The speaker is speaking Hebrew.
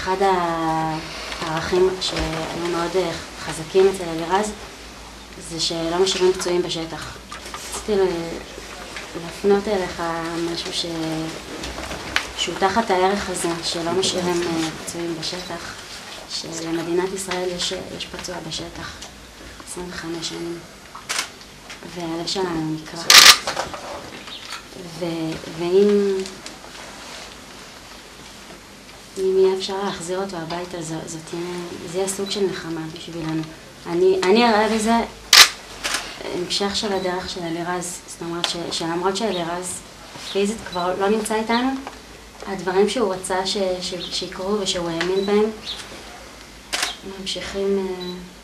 אחד הערכים שהיו מאוד אה, חזקים אצל אלירז זה שלא משאירים פצועים בשטח. רציתי להפנות אליך משהו ש... שהוא תחת הערך הזה, שלא משאירים אה, פצועים בשטח, שלמדינת ישראל יש, יש פצוע בשטח 25 שנים, והלב שלנו נקרע. ו, ואם אם יהיה אפשר להחזיר אותו הביתה, זה, זה, זה יהיה סוג של נחמה בשבילנו. אני, אני אראה בזה המשך של הדרך של אלירז, זאת אומרת ש, שלמרות שאלירז פיזית כבר לא נמצא איתנו, הדברים שהוא רצה ש, ש, שיקרו ושהוא האמין בהם ממשיכים... Uh,